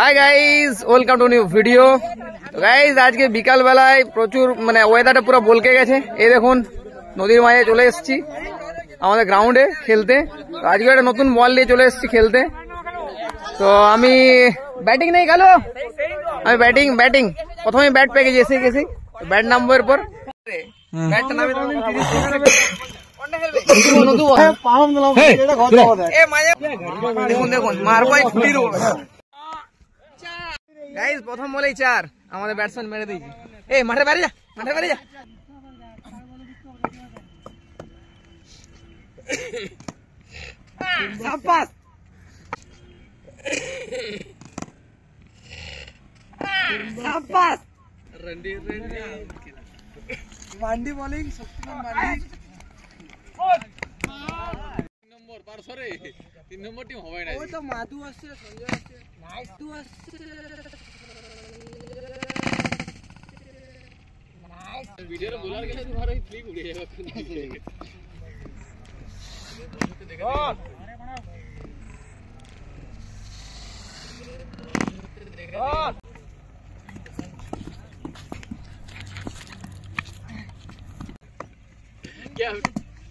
Hi guys welcome to new video guys আজকে বিকালবেলায় প্রচুর মানে ওয়েদারটা পুরো বলকে গেছে এই দেখুন নদীর মাঝে চলে এসেছি আমাদের গ্রাউন্ডে খেলতে আজকে একটা নতুন বল নিয়ে চলে এসেছি খেলতে তো আমি ব্যাটিং নেই গেল আমি ব্যাটিং ব্যাটিং প্রথমে ব্যাট পেয়ে গেছি এসে গেছি ব্যাট নামবো এরপর ব্যাটটা নামে দেখুন দেখুন মারবাই ছুটি দেবো গাইস প্রথম বলেই চার আমাদের ব্যাটসম্যান মেরে দিয়েছি এই মাঠে বাইরে যা মাঠে বাইরে যা সাপাস সাপাস রন্ডি রন্ডি পারছরে তিন নম্বর টিম হবে না ওই তো মাদু আসছে সঞ্জয় আসছে মাদু আসছে ভিডিওর বলার গেলে তোমার ওই ফ্লিপ উড়ে যাবে গোল গোল Yeah.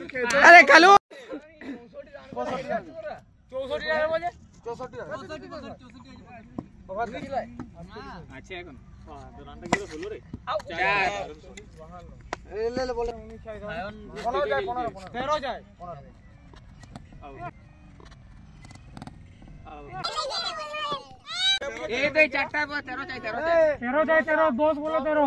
अरे कलो चौसठ चौसठ अच्छे है कौन दुरांता किलो बोलो रे चार ले ले बोले कोना जाए कोना तेरो जाए ए दे चाटा तेरो जाए तेरो जाए तेरो जाए तेरो दोस्त बोलो तेरो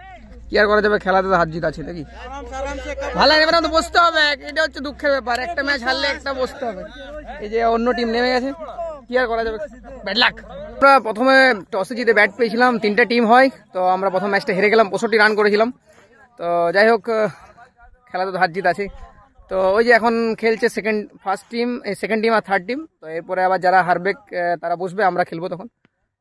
কি আর করা যাবে খেলাতে তো হাত জিত আছে নাকি ভালো লাগবে না তো বসতে হবে এটা হচ্ছে দুঃখের ব্যাপার একটা ম্যাচ হারলে একটা বসতে হবে এই যে অন্য টিম নেমে গেছে কি আর করা যাবে ব্যাড লাক আমরা প্রথমে টসে জিতে ব্যাট পেয়েছিলাম তিনটা টিম হয় তো আমরা প্রথম ম্যাচটা হেরে গেলাম পঁয়ষট্টি রান করেছিলাম তো যাই হোক খেলাতে তো হাত জিত আছে তো ওই যে এখন খেলছে second first team second team আর থার্ড টিম তো এরপরে আবার যারা হারবে তারা বসবে আমরা খেলবো তখন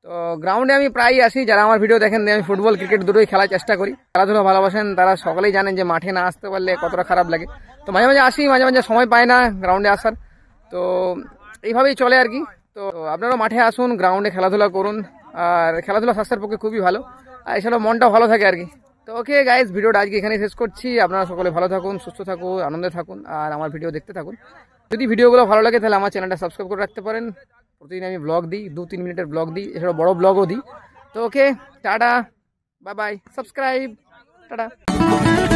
তো গ্রাউন্ডে আমি প্রায়ই আসি যারা আমার ভিডিও দেখেন আমি ফুটবল ক্রিকেট দুটোই খেলার চেষ্টা করি খেলাধুলো ভালোবাসেন তারা সকলেই জানেন যে মাঠে না আসতে পারলে কতটা খারাপ লাগে তো মাঝে মাঝে আসি মাঝে মাঝে সময় পায় না গ্রাউন্ডে আসার তো এইভাবেই চলে আর কি তো আপনারাও মাঠে আসুন গ্রাউন্ডে খেলাধুলা করুন আর খেলাধুলা স্বাস্থ্যের পক্ষে খুবই ভালো আর এছাড়াও মনটা ভালো থাকে আর কি তো ওকে গাইজ ভিডিওটা আজকে এখানে শেষ করছি আপনারা সকলে ভালো থাকুন সুস্থ থাকুন আনন্দে থাকুন আর আমার ভিডিও দেখতে থাকুন যদি ভিডিওগুলো ভালো লাগে তাহলে আমার চ্যানেলটা সাবস্ক্রাইব করে রাখতে পারেন প্রতিদিন আমি ব্লগ দিই দু তিন মিনিটের ব্লগ দিই এছাড়া বড় ব্লগও দিই তো okay tata bye bye subscribe tata